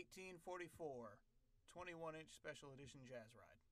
1844 21 inch special edition jazz ride.